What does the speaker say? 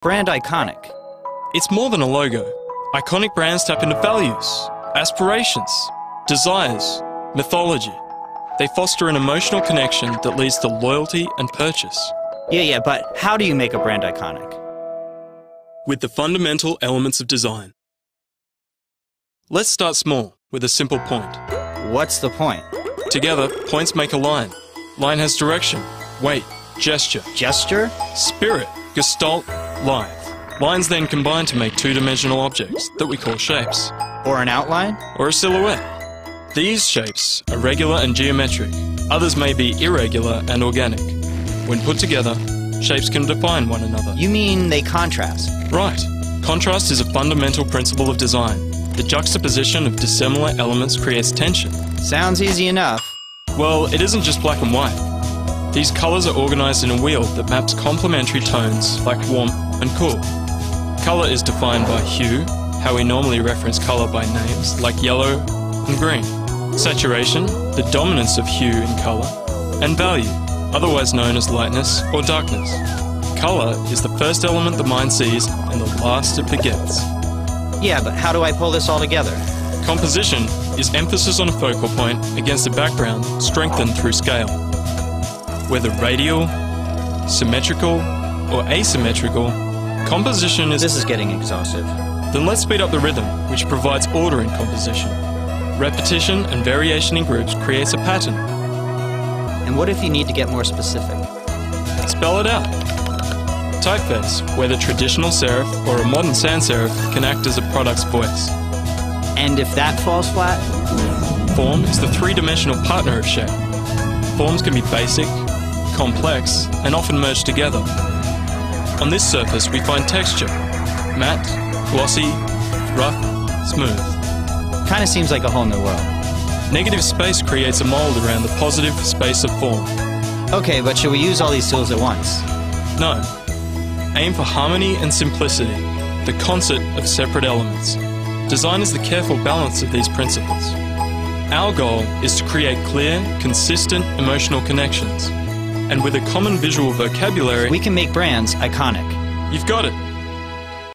brand iconic? It's more than a logo. Iconic brands tap into values, aspirations, desires, mythology. They foster an emotional connection that leads to loyalty and purchase. Yeah, yeah, but how do you make a brand iconic? With the fundamental elements of design. Let's start small with a simple point. What's the point? Together, points make a line. Line has direction, weight, gesture, Gesture? spirit, gestalt, life. Lines then combine to make two-dimensional objects that we call shapes, Or an outline? or a silhouette. These shapes are regular and geometric. Others may be irregular and organic. When put together, shapes can define one another. You mean they contrast? Right. Contrast is a fundamental principle of design. The juxtaposition of dissimilar elements creates tension. Sounds easy enough. Well, it isn't just black and white. These colors are organized in a wheel that maps complementary tones like warm and cool. Color is defined by hue, how we normally reference color by names like yellow and green. Saturation, the dominance of hue in color. And value, otherwise known as lightness or darkness. Color is the first element the mind sees and the last it forgets. Yeah, but how do I pull this all together? Composition is emphasis on a focal point against a background strengthened through scale. Whether radial, symmetrical, or asymmetrical, composition is. This is getting exhaustive. Then let's speed up the rhythm, which provides order in composition. Repetition and variation in groups creates a pattern. And what if you need to get more specific? Spell it out. Typeface, whether traditional serif or a modern sans serif can act as a product's voice. And if that falls flat? Form is the three-dimensional partner of shape. Forms can be basic, complex, and often merged together. On this surface, we find texture matte, glossy, rough, smooth. Kinda seems like a whole new world. Negative space creates a mold around the positive space of form. Okay, but should we use all these tools at once? No. Aim for harmony and simplicity, the concert of separate elements. Design is the careful balance of these principles. Our goal is to create clear, consistent emotional connections. And with a common visual vocabulary, We can make brands iconic. you've got it.